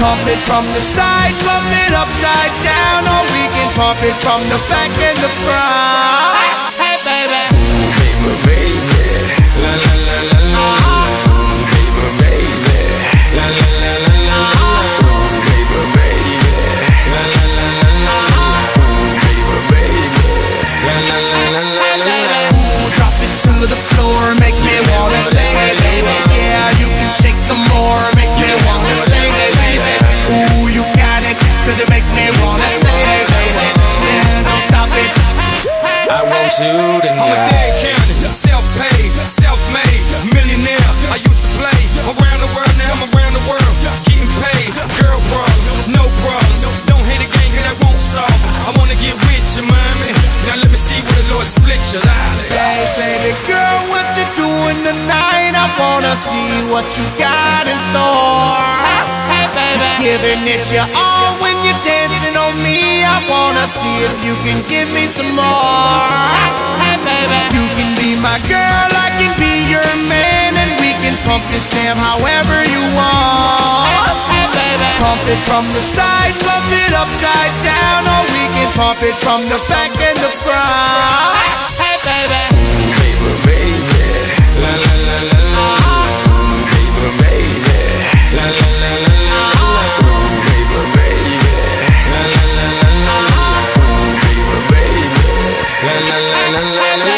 Pump it from the side, pump it upside down, or we can pump it from the back and the front. I want you I'm a tonight. Dade County, self-paid, self-made, millionaire. I used to play around the world, now I'm around the world, getting paid. Girl problems, no problems. Don't hate a gang, cause that won't solve. I wanna get with you, mommy. Now let me see where the Lord split your lolly. Hey, baby girl, what you doing tonight? I wanna see what you got in store. Hey, baby, giving it your all when you're dancing on me. I wanna see if you can give me some more. Hey, baby, you can be my girl, I can be your man, and we can pump this jam however you want. Hey, baby, pump it from the side, pump it upside down, or we can pump it from the back and the front. la la la la la